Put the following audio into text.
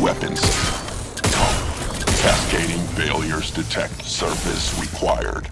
Weapons. Cascading failures detect. Service required.